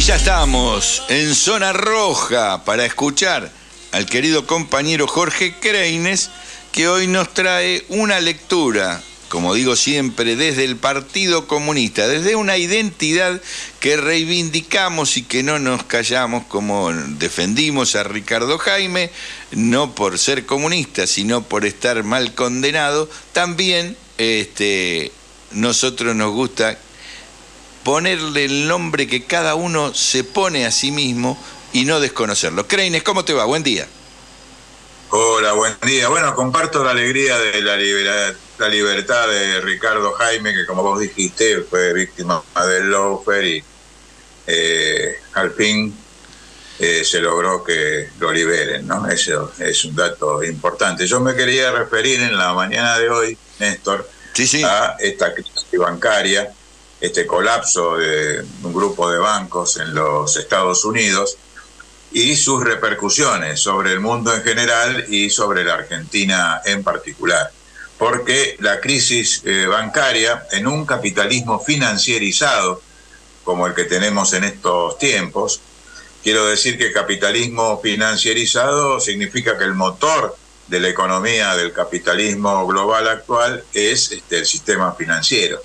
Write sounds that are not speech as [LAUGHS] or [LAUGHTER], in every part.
Y ya estamos en zona roja para escuchar al querido compañero Jorge Creines, que hoy nos trae una lectura, como digo siempre, desde el Partido Comunista, desde una identidad que reivindicamos y que no nos callamos como defendimos a Ricardo Jaime, no por ser comunista, sino por estar mal condenado, también este, nosotros nos gusta ponerle el nombre que cada uno se pone a sí mismo y no desconocerlo. Creines, ¿cómo te va? Buen día. Hola, buen día. Bueno, comparto la alegría de la, la libertad de Ricardo Jaime, que como vos dijiste, fue víctima del lofer y eh, al fin eh, se logró que lo liberen, ¿no? Eso es un dato importante. Yo me quería referir en la mañana de hoy, Néstor, a esta crisis bancaria este colapso de un grupo de bancos en los Estados Unidos y sus repercusiones sobre el mundo en general y sobre la Argentina en particular. Porque la crisis eh, bancaria en un capitalismo financierizado como el que tenemos en estos tiempos, quiero decir que capitalismo financierizado significa que el motor de la economía del capitalismo global actual es este, el sistema financiero.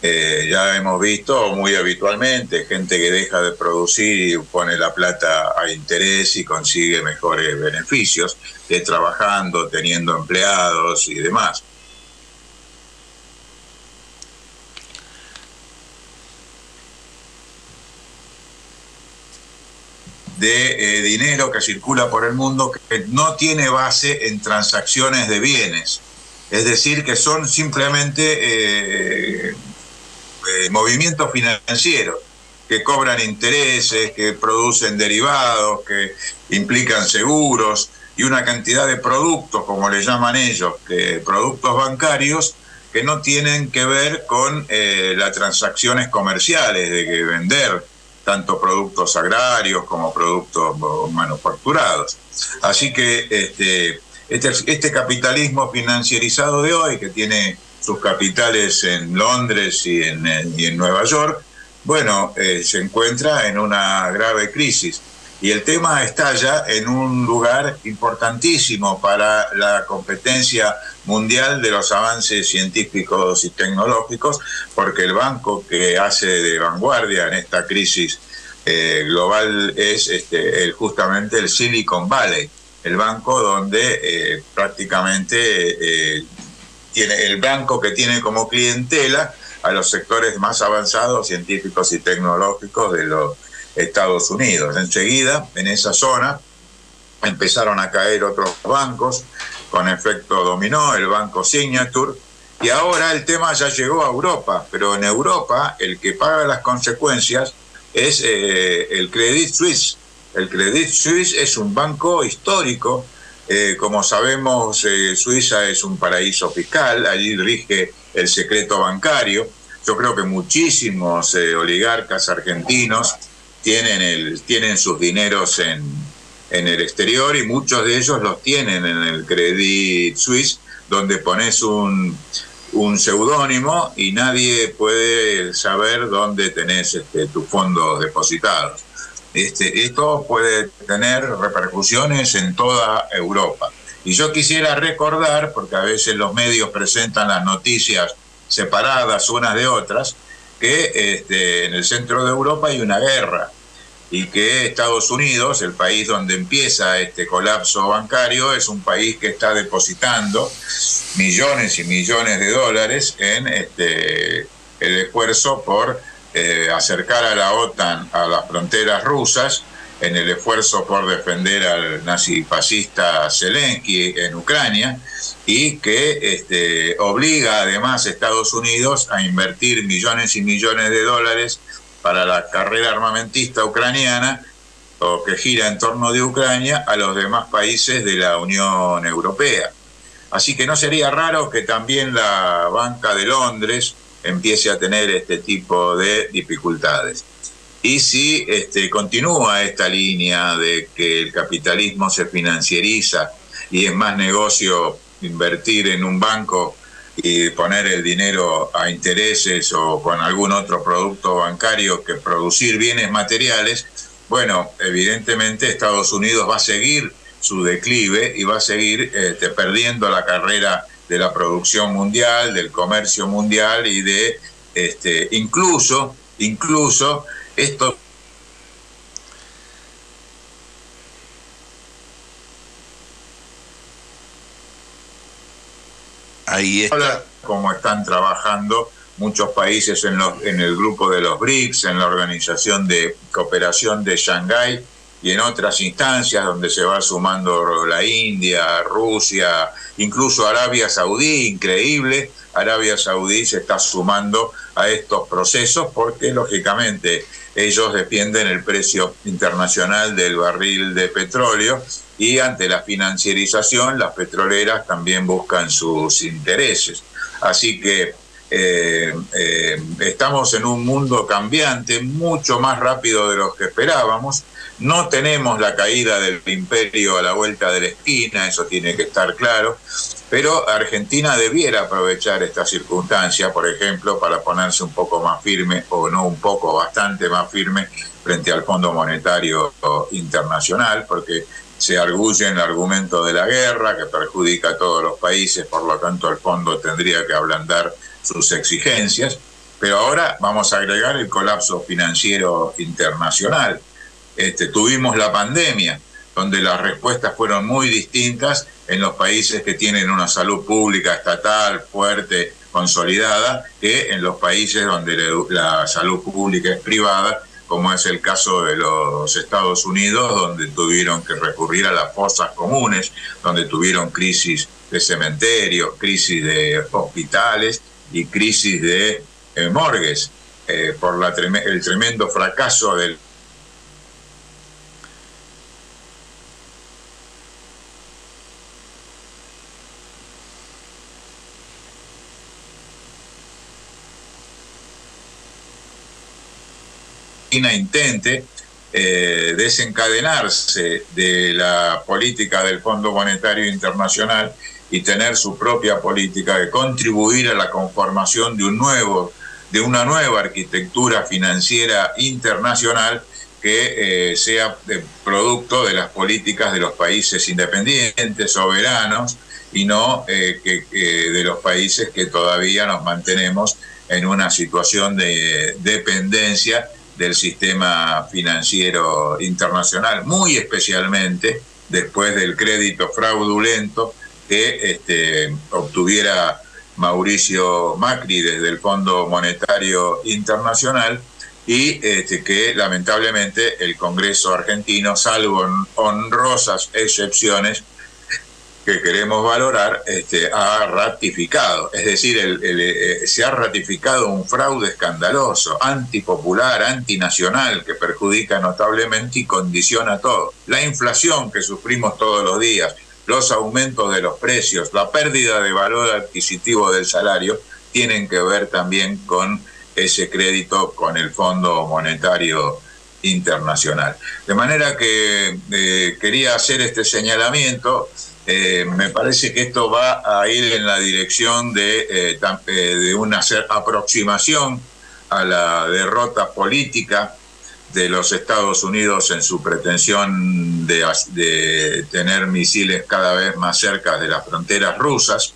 Eh, ya hemos visto muy habitualmente gente que deja de producir y pone la plata a interés y consigue mejores beneficios, de trabajando, teniendo empleados y demás. de eh, dinero que circula por el mundo que no tiene base en transacciones de bienes. Es decir, que son simplemente eh, eh, movimientos financieros que cobran intereses, que producen derivados, que implican seguros y una cantidad de productos, como le llaman ellos, que productos bancarios que no tienen que ver con eh, las transacciones comerciales, de que vender tanto productos agrarios como productos manufacturados. Así que este, este, este capitalismo financierizado de hoy, que tiene sus capitales en Londres y en, en Nueva York, bueno, eh, se encuentra en una grave crisis. Y el tema estalla en un lugar importantísimo para la competencia mundial de los avances científicos y tecnológicos, porque el banco que hace de vanguardia en esta crisis eh, global es este, justamente el Silicon Valley, el banco donde eh, prácticamente el banco que tiene como clientela a los sectores más avanzados científicos y tecnológicos de los Estados Unidos. Enseguida, en esa zona, empezaron a caer otros bancos con efecto dominó, el banco Signature, y ahora el tema ya llegó a Europa, pero en Europa el que paga las consecuencias es eh, el Credit Suisse. El Credit Suisse es un banco histórico eh, como sabemos, eh, Suiza es un paraíso fiscal, allí rige el secreto bancario. Yo creo que muchísimos eh, oligarcas argentinos tienen, el, tienen sus dineros en, en el exterior y muchos de ellos los tienen en el Credit Suisse, donde pones un, un seudónimo y nadie puede saber dónde tenés este, tus fondos depositados. Este, esto puede tener repercusiones en toda Europa. Y yo quisiera recordar, porque a veces los medios presentan las noticias separadas unas de otras, que este, en el centro de Europa hay una guerra y que Estados Unidos, el país donde empieza este colapso bancario, es un país que está depositando millones y millones de dólares en este, el esfuerzo por eh, acercar a la OTAN a las fronteras rusas en el esfuerzo por defender al nazifascista Zelensky en Ucrania y que este, obliga además a Estados Unidos a invertir millones y millones de dólares para la carrera armamentista ucraniana o que gira en torno de Ucrania a los demás países de la Unión Europea. Así que no sería raro que también la Banca de Londres, empiece a tener este tipo de dificultades. Y si este, continúa esta línea de que el capitalismo se financiariza y es más negocio invertir en un banco y poner el dinero a intereses o con algún otro producto bancario que producir bienes materiales, bueno, evidentemente Estados Unidos va a seguir su declive y va a seguir este, perdiendo la carrera de la producción mundial, del comercio mundial y de este, incluso, incluso esto Ahí está. Como están trabajando muchos países en, los, en el grupo de los BRICS, en la Organización de Cooperación de Shanghái y en otras instancias donde se va sumando la India, Rusia, incluso Arabia Saudí, increíble, Arabia Saudí se está sumando a estos procesos porque lógicamente ellos defienden el precio internacional del barril de petróleo y ante la financiarización las petroleras también buscan sus intereses. Así que eh, eh, estamos en un mundo cambiante, mucho más rápido de lo que esperábamos. No tenemos la caída del imperio a la vuelta de la esquina, eso tiene que estar claro, pero Argentina debiera aprovechar esta circunstancia, por ejemplo, para ponerse un poco más firme, o no un poco, bastante más firme, frente al Fondo Monetario Internacional, porque se arguye en el argumento de la guerra, que perjudica a todos los países, por lo tanto el fondo tendría que ablandar sus exigencias, pero ahora vamos a agregar el colapso financiero internacional. Este, tuvimos la pandemia, donde las respuestas fueron muy distintas en los países que tienen una salud pública estatal fuerte, consolidada, que en los países donde la salud pública es privada, como es el caso de los Estados Unidos, donde tuvieron que recurrir a las fosas comunes, donde tuvieron crisis de cementerios, crisis de hospitales y crisis de eh, morgues eh, por la el tremendo fracaso del intente eh, desencadenarse de la política del Fondo Monetario Internacional y tener su propia política de contribuir a la conformación de un nuevo de una nueva arquitectura financiera internacional que eh, sea producto de las políticas de los países independientes, soberanos, y no eh, que, de los países que todavía nos mantenemos en una situación de dependencia del sistema financiero internacional, muy especialmente después del crédito fraudulento que este, obtuviera Mauricio Macri desde el Fondo Monetario Internacional y este, que lamentablemente el Congreso argentino, salvo honrosas excepciones, que queremos valorar este, ha ratificado. Es decir, eh, se ha ratificado un fraude escandaloso, antipopular, antinacional, que perjudica notablemente y condiciona todo. La inflación que sufrimos todos los días, los aumentos de los precios, la pérdida de valor adquisitivo del salario, tienen que ver también con ese crédito con el Fondo Monetario Internacional. De manera que eh, quería hacer este señalamiento eh, me parece que esto va a ir en la dirección de, eh, eh, de una aproximación a la derrota política de los Estados Unidos en su pretensión de, tener misiles cada vez más cerca de las fronteras rusas.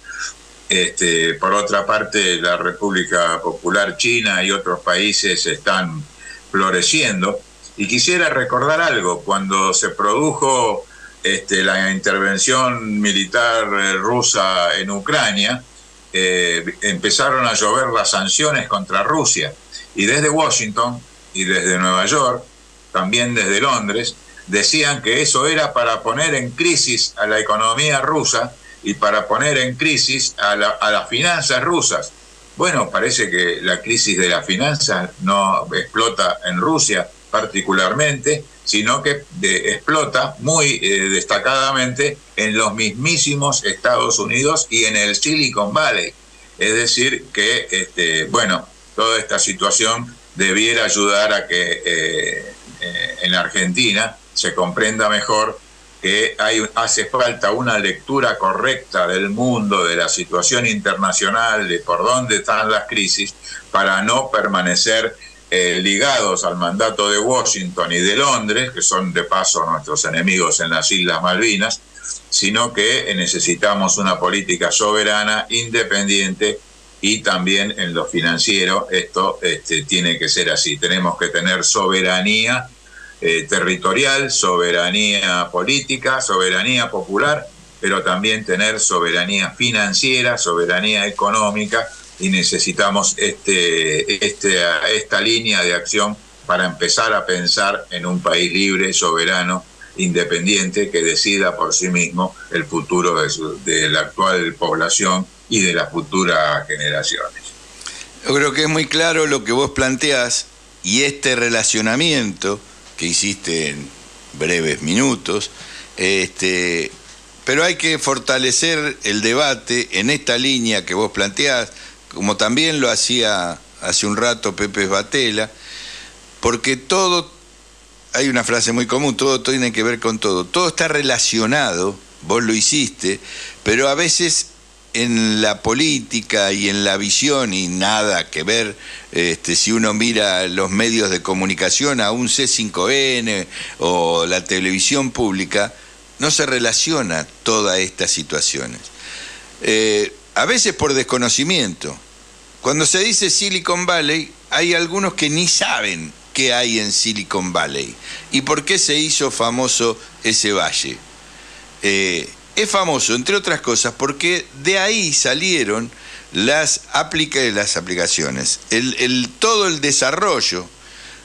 Este, por otra parte, la República Popular China y otros países están floreciendo. Y quisiera recordar algo, cuando se produjo este, la intervención militar eh, rusa en Ucrania, eh, empezaron a llover las sanciones contra Rusia. Y desde Washington y desde Nueva York, también desde Londres, decían que eso era para poner en crisis a la economía rusa y para poner en crisis a, a las finanzas rusas. Bueno, parece que la crisis de las finanzas no explota en Rusia particularmente, sino que explota muy eh, destacadamente en los mismísimos Estados Unidos y en el Silicon Valley. Es decir, que, este, bueno, toda esta situación debiera ayudar a que eh, eh, en Argentina se comprenda mejor que hace falta una lectura correcta del mundo, de la situación internacional, de por dónde están las crisis, para no permanecer eh, ligados al mandato de Washington y de Londres, que son de paso nuestros enemigos en las Islas Malvinas, sino que necesitamos una política soberana, independiente y también en lo financiero esto este, tiene que ser así. Tenemos que tener soberanía eh, territorial, soberanía política, soberanía popular, pero también tener soberanía financiera, soberanía económica y necesitamos este, este, esta línea de acción para empezar a pensar en un país libre, soberano, independiente, que decida por sí mismo el futuro de, de la actual población y de las futuras generaciones. Yo creo que es muy claro lo que vos planteás y este relacionamiento que hiciste en breves minutos, este, pero hay que fortalecer el debate en esta línea que vos planteás, como también lo hacía hace un rato Pepe Batela, porque todo, hay una frase muy común, todo tiene que ver con todo, todo está relacionado, vos lo hiciste, pero a veces en la política y en la visión y nada que ver este, si uno mira los medios de comunicación, a un C5N o la televisión pública, no se relaciona todas estas situaciones. Eh, a veces por desconocimiento. Cuando se dice Silicon Valley, hay algunos que ni saben qué hay en Silicon Valley y por qué se hizo famoso ese valle. Eh, es famoso, entre otras cosas, porque de ahí salieron las, aplicaciones, el, todo el desarrollo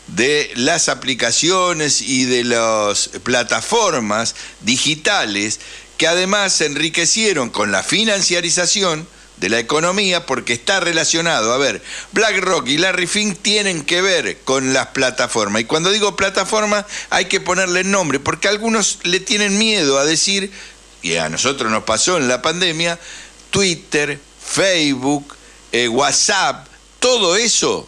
de las aplicaciones y de las plataformas digitales que además se enriquecieron con la financiarización de la economía porque está relacionado. A ver, BlackRock y Larry Fink tienen que ver con las plataformas. Y cuando digo plataforma hay que ponerle nombre porque algunos le tienen miedo a decir y a nosotros nos pasó en la pandemia, Twitter, Facebook, eh, WhatsApp, todo eso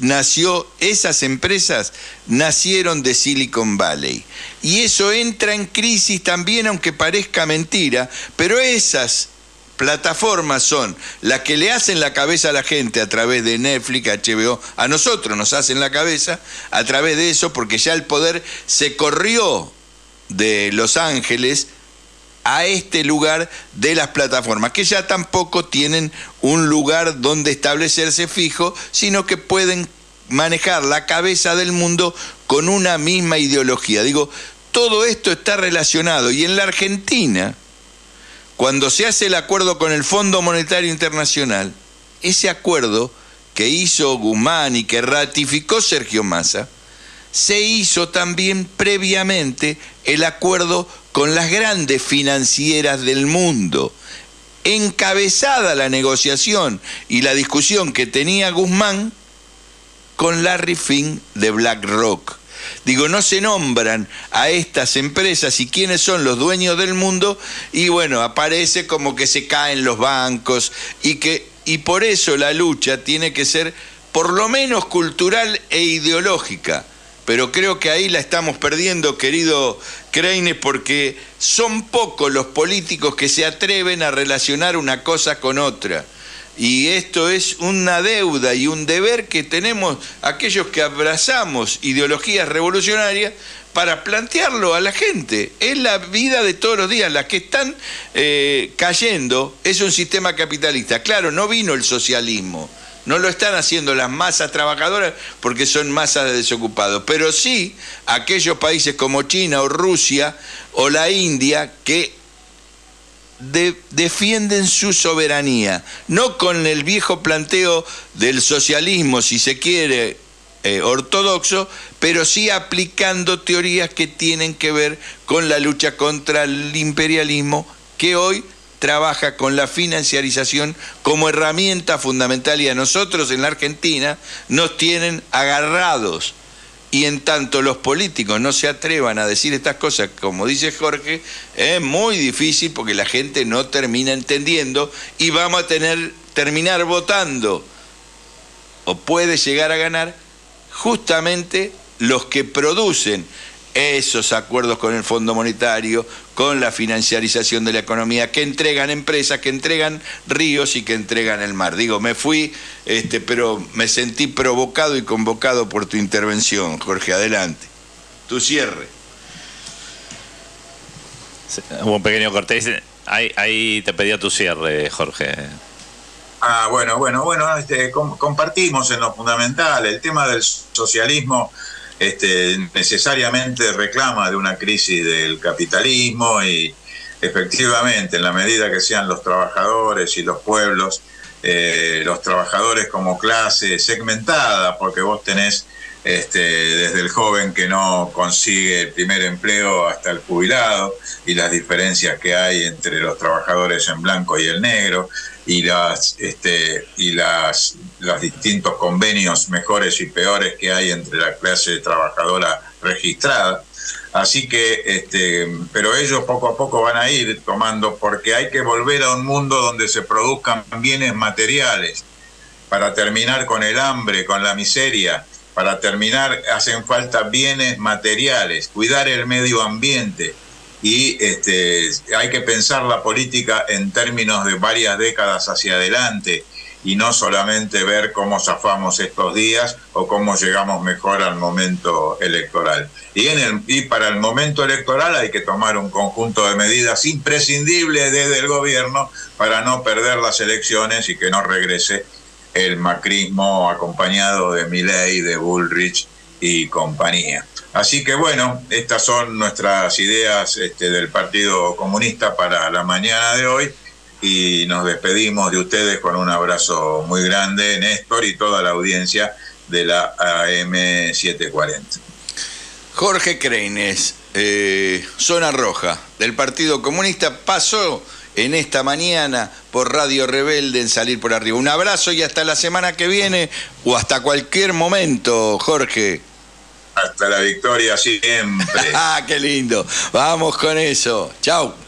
nació, esas empresas nacieron de Silicon Valley. Y eso entra en crisis también, aunque parezca mentira, pero esas plataformas son las que le hacen la cabeza a la gente a través de Netflix, HBO, a nosotros nos hacen la cabeza a través de eso, porque ya el poder se corrió de Los Ángeles a este lugar de las plataformas, que ya tampoco tienen un lugar donde establecerse fijo, sino que pueden manejar la cabeza del mundo con una misma ideología. Digo, todo esto está relacionado y en la Argentina, cuando se hace el acuerdo con el Fondo Monetario Internacional, ese acuerdo que hizo Guzmán y que ratificó Sergio Massa, se hizo también previamente el acuerdo con las grandes financieras del mundo. Encabezada la negociación y la discusión que tenía Guzmán con Larry Fink de BlackRock. Digo, no se nombran a estas empresas y quiénes son los dueños del mundo y bueno, aparece como que se caen los bancos y que y por eso la lucha tiene que ser por lo menos cultural e ideológica pero creo que ahí la estamos perdiendo, querido Kreine, porque son pocos los políticos que se atreven a relacionar una cosa con otra. Y esto es una deuda y un deber que tenemos aquellos que abrazamos ideologías revolucionarias para plantearlo a la gente. Es la vida de todos los días. Las que están eh, cayendo es un sistema capitalista. Claro, no vino el socialismo no lo están haciendo las masas trabajadoras porque son masas de desocupados, pero sí aquellos países como China o Rusia o la India que defienden su soberanía, no con el viejo planteo del socialismo, si se quiere, eh, ortodoxo, pero sí aplicando teorías que tienen que ver con la lucha contra el imperialismo que hoy trabaja con la financiarización como herramienta fundamental y a nosotros en la Argentina nos tienen agarrados. Y en tanto los políticos no se atrevan a decir estas cosas, como dice Jorge, es muy difícil porque la gente no termina entendiendo y vamos a tener, terminar votando o puede llegar a ganar justamente los que producen esos acuerdos con el Fondo Monetario, con la financiarización de la economía, que entregan empresas, que entregan ríos y que entregan el mar. Digo, me fui, este, pero me sentí provocado y convocado por tu intervención, Jorge, adelante. Tu cierre. Hubo un pequeño cortés. Ahí, ahí te pedía tu cierre, Jorge. Ah, bueno, bueno, bueno, este, compartimos en lo fundamental. El tema del socialismo este, necesariamente reclama de una crisis del capitalismo y efectivamente en la medida que sean los trabajadores y los pueblos, eh, los trabajadores como clase segmentada, porque vos tenés este, desde el joven que no consigue el primer empleo hasta el jubilado y las diferencias que hay entre los trabajadores en blanco y el negro y las este, y las los distintos convenios mejores y peores que hay entre la clase trabajadora registrada. Así que este pero ellos poco a poco van a ir tomando porque hay que volver a un mundo donde se produzcan bienes materiales para terminar con el hambre con la miseria para terminar, hacen falta bienes materiales, cuidar el medio ambiente y este, hay que pensar la política en términos de varias décadas hacia adelante y no solamente ver cómo zafamos estos días o cómo llegamos mejor al momento electoral. Y, en el, y para el momento electoral hay que tomar un conjunto de medidas imprescindibles desde el gobierno para no perder las elecciones y que no regrese el macrismo acompañado de Milley, de Bullrich y compañía. Así que bueno, estas son nuestras ideas este, del Partido Comunista para la mañana de hoy y nos despedimos de ustedes con un abrazo muy grande, Néstor y toda la audiencia de la AM 740. Jorge Creines, eh, Zona Roja, del Partido Comunista, pasó en esta mañana por Radio Rebelde en Salir por Arriba. Un abrazo y hasta la semana que viene o hasta cualquier momento, Jorge. Hasta la victoria siempre. [LAUGHS] ah, qué lindo. Vamos con eso. Chao.